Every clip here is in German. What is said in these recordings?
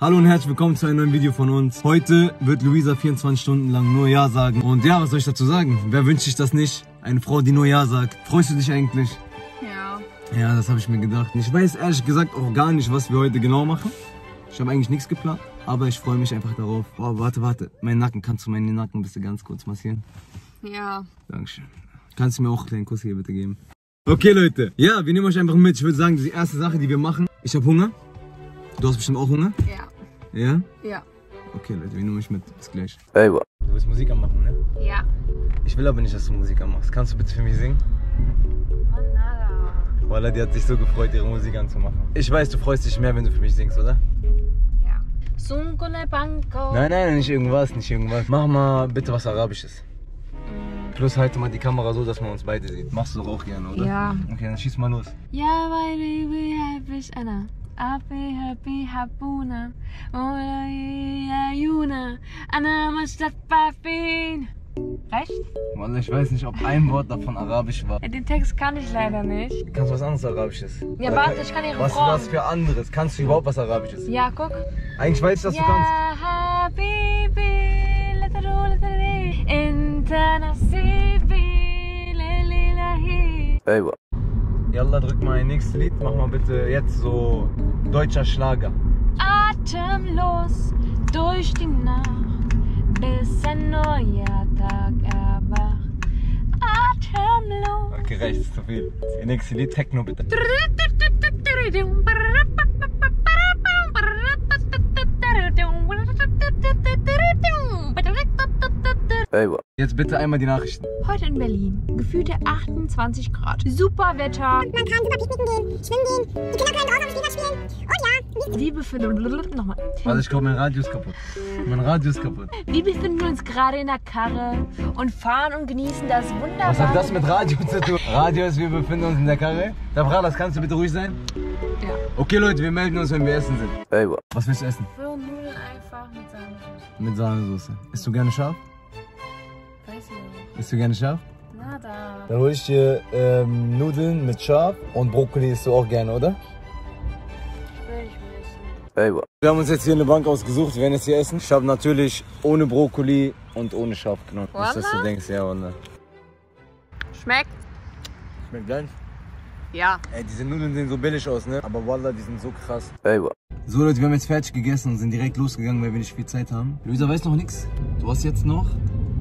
Hallo und herzlich willkommen zu einem neuen Video von uns. Heute wird Luisa 24 Stunden lang nur Ja sagen. Und ja, was soll ich dazu sagen? Wer wünscht sich das nicht? Eine Frau, die nur Ja sagt. Freust du dich eigentlich? Ja. Ja, das habe ich mir gedacht. Ich weiß ehrlich gesagt auch gar nicht, was wir heute genau machen. Ich habe eigentlich nichts geplant, aber ich freue mich einfach darauf. Oh, warte, warte. Mein Nacken, kannst du meinen Nacken bitte ganz kurz massieren? Ja. Dankeschön. Kannst du mir auch einen kleinen Kuss hier bitte geben? Okay, Leute. Ja, wir nehmen euch einfach mit. Ich würde sagen, die erste Sache, die wir machen. Ich habe Hunger. Du hast bestimmt auch Hunger? Ja. Ja? Ja. Okay, Leute, wir nehmen euch mit. Bis gleich. Ey, Du willst Musik anmachen, ne? Ja. Ich will aber nicht, dass du Musik anmachst. Kannst du bitte für mich singen? Manada. Walla, die hat sich so gefreut, ihre Musik anzumachen. Ich weiß, du freust dich mehr, wenn du für mich singst, oder? Ja. Nein, nein, nicht irgendwas, nicht irgendwas. Mach mal bitte was Arabisches. Plus halte mal die Kamera so, dass man uns beide sieht. Machst du doch auch gerne, oder? Ja. Okay, dann schieß mal los. Ja, baby, happy ana. Happy, happy, habuna. Ola, ya, yuna. Ana, mastat, bafin. Recht? Walla, ich weiß nicht, ob ein Wort davon Arabisch war. Ja, den Text kann ich leider nicht. Kannst du was anderes Arabisches? Ja, warte, ich kann ihre Was Frau. was für anderes? Kannst du überhaupt was Arabisches? Ja, guck. Eigentlich weiß ich, dass du kannst. يا حبيبي لا تروح لتري انت نصيبي ليلي لهي Ey, Yalla, drück mal ein nächstes Lied. Mach mal bitte jetzt so deutscher Schlager. Atemlos durch die Nacht, bis ein neuer Tag erwacht. Atemlos. Okay, reicht, ist zu viel. Das nächste Lied, Techno bitte. ey, Jetzt bitte einmal die Nachrichten. Heute in Berlin. Gefühlte 28 Grad. Super Wetter. Man kann super picknicken gehen, schwimmen gehen, die Kinder können draußen am Spielplatz spielen. Und ja, Wir befinden, nochmal. Warte, ich glaube, mein Radio ist kaputt. Mein Radio ist kaputt. Wir befinden uns gerade in der Karre und fahren und genießen das wunderbare. Was hat das mit Radio zu tun? Radio ist, wir befinden uns in der Karre. Dabra, kannst du bitte ruhig sein? Ja. Okay, Leute, wir melden uns, wenn wir essen sind. ey, Was willst du essen? So Nudeln einfach mit Sahnesoße. Mit Sahnesoße. Isst du gerne scharf? Isst du gerne scharf? Nada. Dann hol ich dir ähm, Nudeln mit Schaf und Brokkoli isst du auch gerne, oder? Ich will nicht mehr essen. ey, Wir haben uns jetzt hier eine Bank ausgesucht, wir werden jetzt hier essen. Ich habe natürlich ohne Brokkoli und ohne Schaf genommen. Nicht, dass du denkst, ja, Wallah. Schmeckt? Schmeckt gleich. Ja. Ey, diese Nudeln sehen so billig aus, ne? Aber Wallah, die sind so krass. ey, So Leute, wir haben jetzt fertig gegessen und sind direkt losgegangen, weil wir nicht viel Zeit haben. Luisa weiß noch nichts. Du hast jetzt noch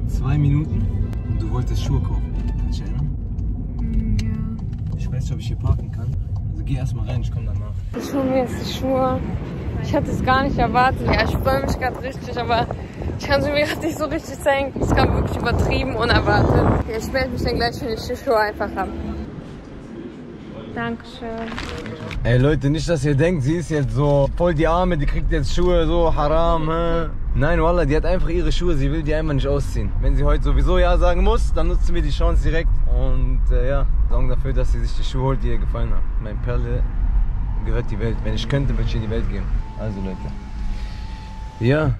zwei Minuten und du wolltest Schuhe kaufen. Kannst du dich erinnern? Ja. Ich weiß nicht, ob ich hier parken kann. Also geh erstmal rein, ich komme danach. Ich hole mir jetzt die Schuhe. Ich hatte es gar nicht erwartet. Ja, ich freue mich gerade richtig, aber ich kann sie mir gerade nicht so richtig denken. Es kam wirklich übertrieben, unerwartet. Ja, ich melde mich dann gleich, wenn ich die Schuhe einfach habe. Dankeschön. Ey Leute, nicht, dass ihr denkt, sie ist jetzt so voll die Arme, die kriegt jetzt Schuhe, so haram. Hä? Nein, Wallah, die hat einfach ihre Schuhe, sie will die einfach nicht ausziehen. Wenn sie heute sowieso Ja sagen muss, dann nutzen wir die Chance direkt und äh, ja, sorgen dafür, dass sie sich die Schuhe holt, die ihr gefallen haben. Mein Perle gehört die Welt. Wenn ich könnte, würde ich ihr die Welt geben. Also Leute. Ja.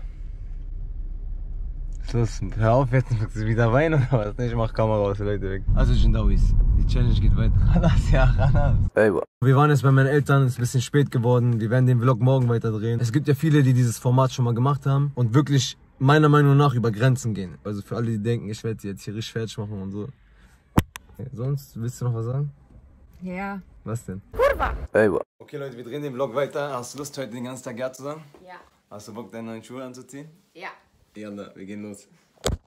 Schluss. Hör auf jetzt, du wieder weinen oder was? Ich mach Kamera aus, Leute weg. Also Jindawis, die Challenge geht weiter. Khalas, ja, khalas. ey, Wir waren jetzt bei meinen Eltern, es ist ein bisschen spät geworden. Wir werden den Vlog morgen weiter drehen. Es gibt ja viele, die dieses Format schon mal gemacht haben und wirklich meiner Meinung nach über Grenzen gehen. Also für alle, die denken, ich werde sie jetzt hier richtig fertig machen und so. Sonst, willst du noch was sagen? Ja. Was denn? ey, Okay Leute, wir drehen den Vlog weiter. Hast du Lust, heute den ganzen Tag ja zu sein? Ja. Hast du Bock, deine neuen Schuhe anzuziehen? Ja. Ja, na, wir gehen los.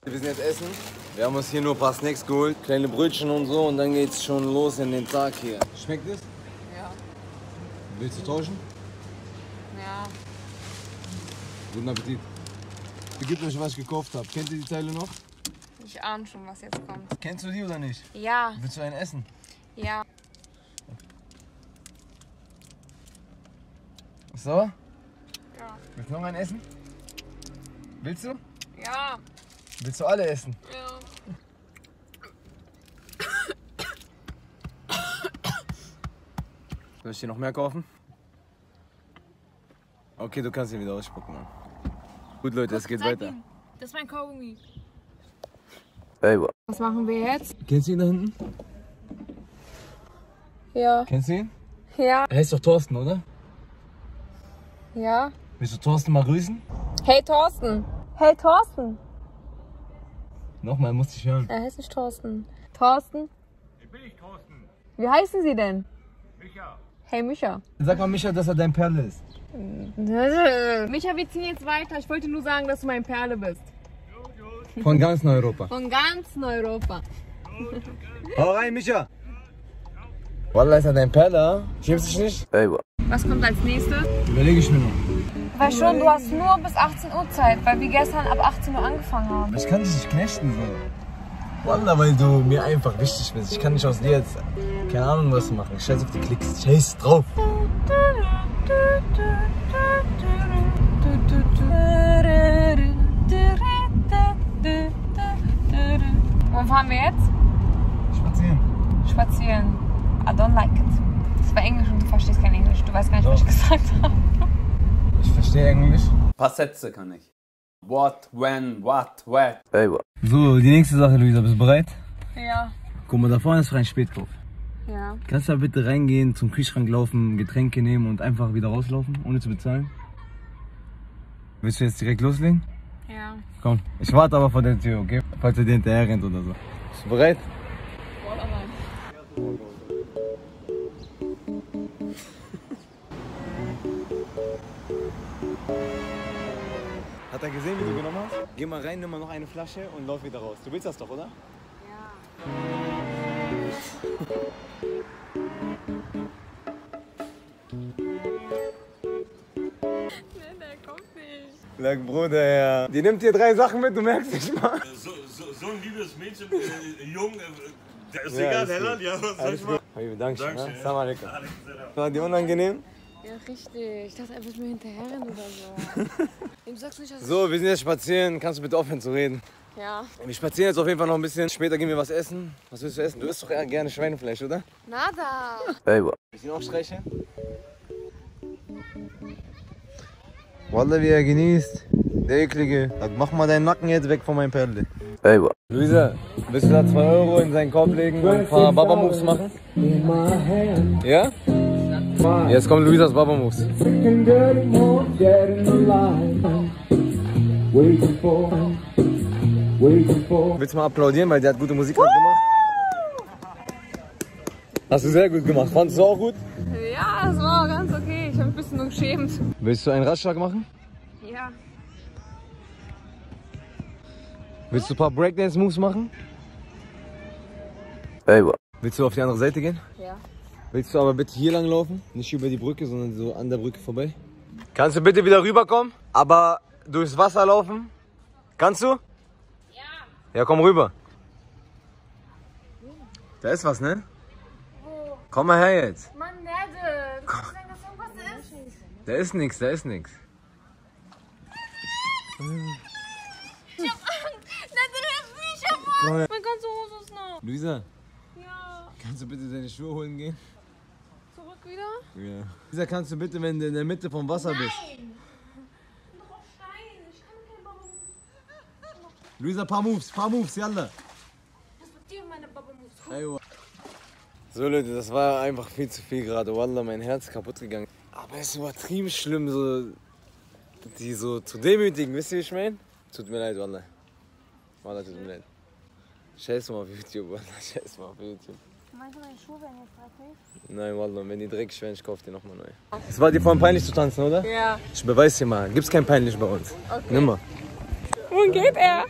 Wir sind jetzt essen. Wir haben uns hier nur ein paar Snacks geholt, kleine Brötchen und so und dann geht's schon los in den Tag hier. Schmeckt es? Ja. Willst du tauschen? Ja. Guten Appetit. Vergebt euch, was ich gekauft habe. Kennt ihr die Teile noch? Ich ahne schon, was jetzt kommt. Kennst du die oder nicht? Ja. Willst du einen essen? Ja. So? Ja. Willst du noch einen essen? Willst du? Ja. Willst du alle essen? Ja. Soll ich dir noch mehr kaufen? Okay, du kannst ihn wieder ausspucken. Mann. Gut, Leute, es geht weiter. Das ist mein Kaugummi. ey, Was machen wir jetzt? Kennst du ihn da hinten? Ja. Kennst du ihn? Ja. Er heißt doch Thorsten, oder? Ja. Willst du Thorsten mal grüßen? Hey Thorsten. Hey Thorsten. Nochmal muss ich hören. Er heißt nicht Thorsten. Thorsten? Ich bin ich Thorsten. Wie heißen Sie denn? Micha. Hey Micha. Sag mal Micha, dass er dein Perle ist. Micha, wir ziehen jetzt weiter. Ich wollte nur sagen, dass du mein Perle bist. Von ganz Europa. Von ganz Europa. Hau rein, Micha. Wallah, ist er dein Perle? Schiebst du dich nicht? Was kommt als nächstes? Überlege ich mir noch. Weil schon, du hast nur bis 18 Uhr Zeit, weil wir gestern ab 18 Uhr angefangen haben. Ich kann dich nicht knechten, so. Wallah, weil du mir einfach wichtig bist. Ich kann nicht aus dir jetzt, keine Ahnung, was machen. Ich scheiß auf die Klicks. Scheiß drauf. Wo fahren wir jetzt? Spazieren. Spazieren. I don't like it. Das war Englisch und du verstehst kein Englisch. Du weißt gar nicht, was ich gesagt habe verstehe Englisch. Ein paar Sätze kann ich. What, when, what, where. Hey, what. So, die nächste Sache, Luisa, bist du bereit? Ja. Guck mal, da vorne ist ein Spätkopf. Ja. Kannst du da bitte reingehen, zum Kühlschrank laufen, Getränke nehmen und einfach wieder rauslaufen, ohne zu bezahlen? Willst du jetzt direkt loslegen? Ja. Komm, ich warte aber vor der Tür, okay? Falls er dir hinterher rennt oder so. Bist du bereit? Voll Hat er gesehen, wie du genommen hast? Geh mal rein, nimm mal noch eine Flasche und lauf wieder raus. Du willst das doch, oder? Der kommt nicht. Lag Bruder, ja. Die nimmt dir drei Sachen mit, du merkst nicht mal. So, so, so ein liebes Mädchen, äh, jung, äh, der ist Ja, egal, gut. ja, was soll ich machen? Dankeschön. Dankeschön. Ja? Salam alaikum. War die unangenehm? Ja, richtig. Ich dachte, einfach, wird mir hinterherrennen oder so. du nicht, dass So, wir sind jetzt spazieren. Kannst du bitte aufhören zu reden? Ja. Wir spazieren jetzt auf jeden Fall noch ein bisschen. Später gehen wir was essen. Was willst du essen? Du isst doch eher gerne Schweinefleisch, oder? Nada. Ey, wa- Bisschen aufstreichen. Wallah, wie er genießt. Der eklige. Mach mal deinen Nacken jetzt weg von meinem Perle. ey, wa- Luisa, willst du da 2 Euro in seinen Korb legen und ein paar Baba-Moves machen? Ja? Jetzt kommt Luisas Babamus. Willst du mal applaudieren, weil der hat gute Musik gemacht? Hast du sehr gut gemacht. Fandest du auch gut? Ja, es war ganz okay. Ich habe mich ein bisschen nur geschämt. Willst du einen Radschlag machen? Ja. Willst du ein paar Breakdance-Moves machen? Hey, Willst du auf die andere Seite gehen? Ja. Willst du aber bitte hier lang laufen? Nicht über die Brücke, sondern so an der Brücke vorbei? Kannst du bitte wieder rüberkommen? Aber durchs Wasser laufen? Kannst du? Ja. Ja, komm rüber. Da ist was, ne? Wo? Komm mal her jetzt. Mann, ist. Da ist nix, da ist nix. Nede, hilf mich, ich hab Komm her. Meine ganze Hose ist noch. Luisa, Ja. kannst du bitte deine Schuhe holen gehen? Zurück wieder? Ja. Luisa, kannst du bitte, wenn du in der Mitte vom Wasser bist? Doch auf Stein. Ich kann kein Baba Luisa, paar Moves, paar Moves, yalla. Respektiere meine Baba Moves. Aywa. So Leute, das war einfach viel zu viel gerade. Wallah, mein Herz ist kaputt gegangen. Aber es ist übertrieben schlimm, so die so zu demütigen. Wisst ihr, wie ich meine? Tut mir leid, Wallah. Wallah, tut mir leid. Scheiß mal auf YouTube, Wallah. Scheiß mal auf YouTube. Meinst du, meine Schuhe werden jetzt dreckig? Nein, Wallah, wenn die dreckig werden, ich kauf dir nochmal neu. Es war dir vorhin peinlich zu tanzen, oder? Ja. Ich beweis dir mal. Gibt's kein peinlich bei uns. Okay. Nimm mal. Wohin geht er?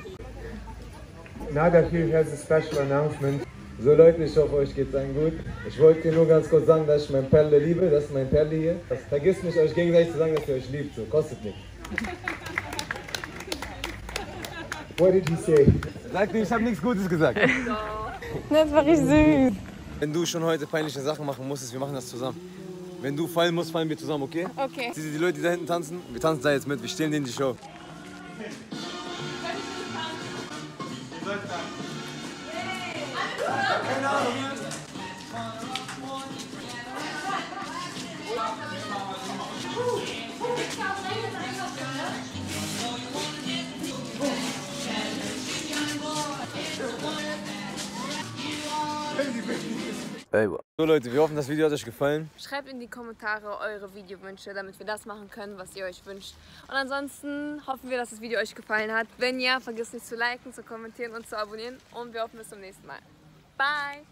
Naga Kirch has a special announcement. So Leute, ich hoffe, euch geht's allen gut. Ich wollte dir nur ganz kurz sagen, dass ich mein Perle liebe. Das ist mein Perle hier. Das, vergisst nicht, euch gegenseitig zu sagen, dass ihr euch liebt. So, kostet nichts. What did he say? Sag dir, ich habe nichts Gutes gesagt. Das war richtig süß. Wenn du schon heute peinliche Sachen machen musstest, wir machen das zusammen. Wenn du fallen musst, fallen wir zusammen, okay? Okay. Siehst du die Leute, die da hinten tanzen? Wir tanzen da jetzt mit, wir stehlen denen die Show. Baby, baby. So Leute, wir hoffen, das Video hat euch gefallen. Schreibt in die Kommentare eure Videowünsche, damit wir das machen können, was ihr euch wünscht. Und ansonsten hoffen wir, dass das Video euch gefallen hat. Wenn ja, vergesst nicht zu liken, zu kommentieren und zu abonnieren. Und wir hoffen bis zum nächsten Mal. Bye!